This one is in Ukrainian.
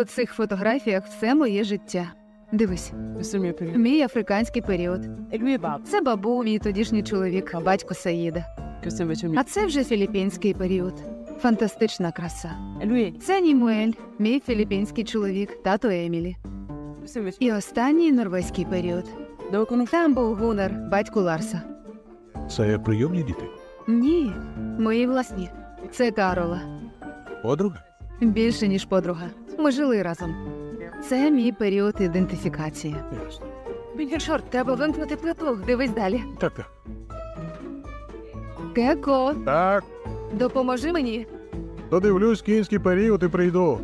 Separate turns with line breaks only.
У цих фотографіях все моє життя. Дивись, мій африканський період. Це бабу, мій тодішній чоловік, батько Саїда. А це вже філіппінський період. Фантастична краса. Це Німуель, мій філіппінський чоловік, тато Емілі. І останній норвезький період. Там був Гунар, батько Ларса.
Це прийомні діти.
Ні, мої власні. Це Карола.
Подруга?
Більше ніж подруга. Ми жили разом. Це мій період ідентифікації.
Ясно.
Чорт, треба вимкнути плиту. Дивись далі.
Так, так.
Кеко,
Так,
допоможи мені.
додивлюсь кінський період і прийду.